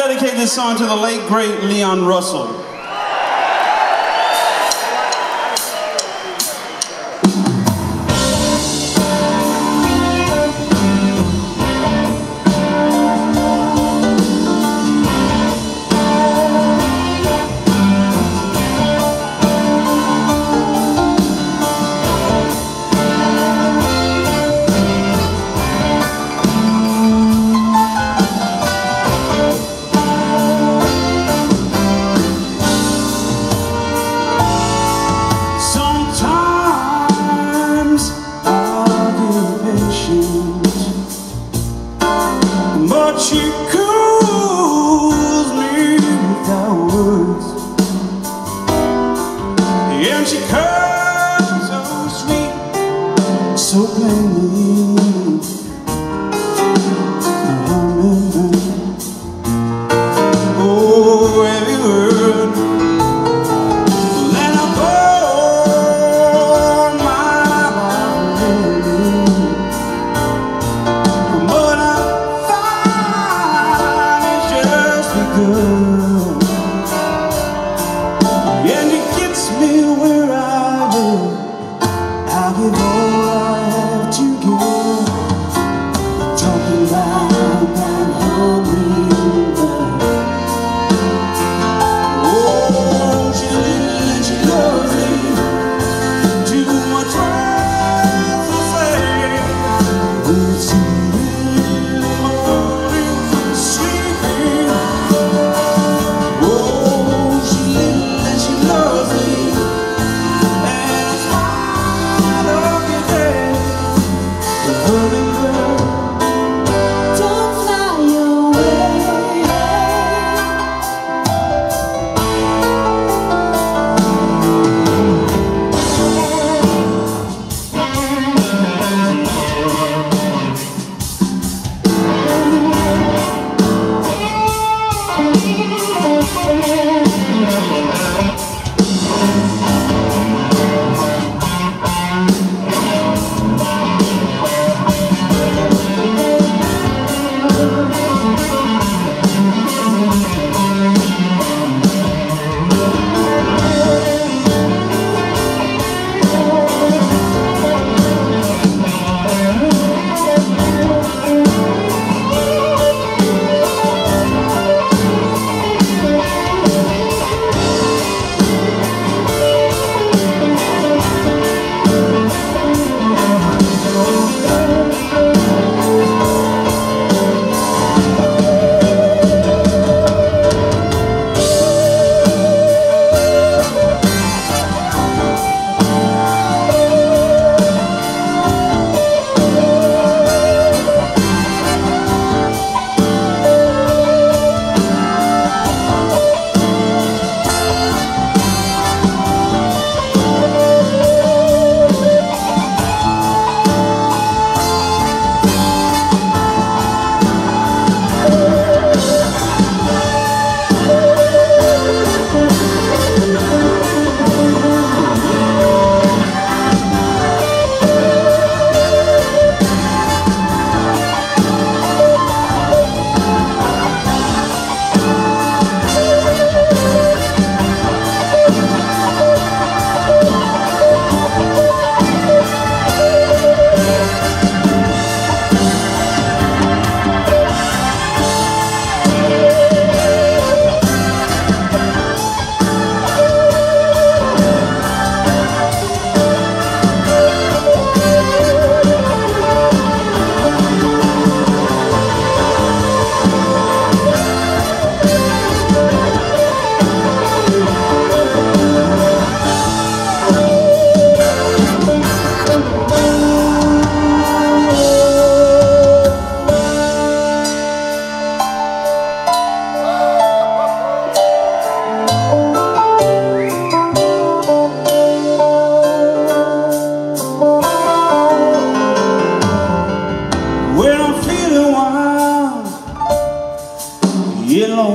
dedicate this song to the late, great Leon Russell.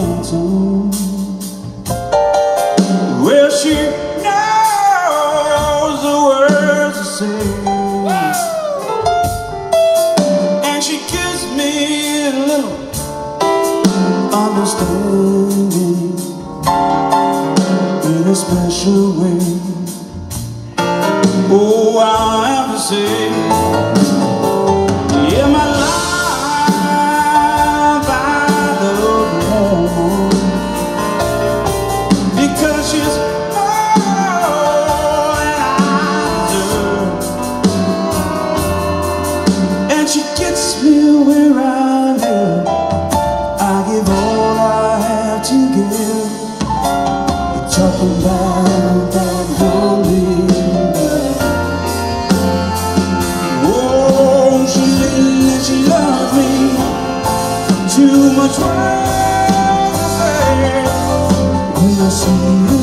hands on Well, she knows the words to say. And she gives me a little understanding In a special way. Oh, I have to say too much words to say when I see you.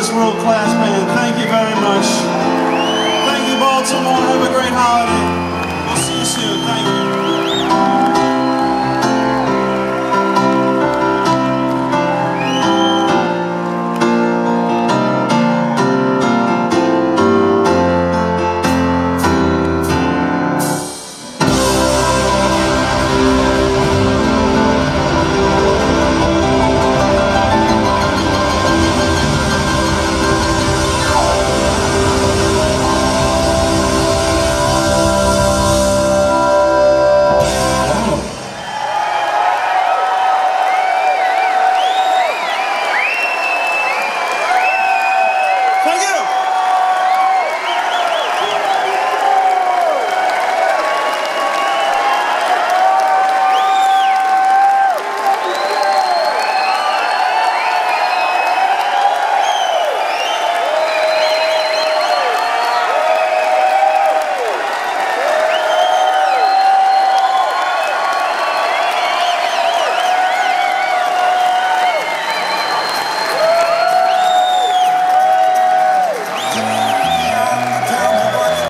this world-class band. Thank you very much. Thank you, Baltimore. Have a great holiday.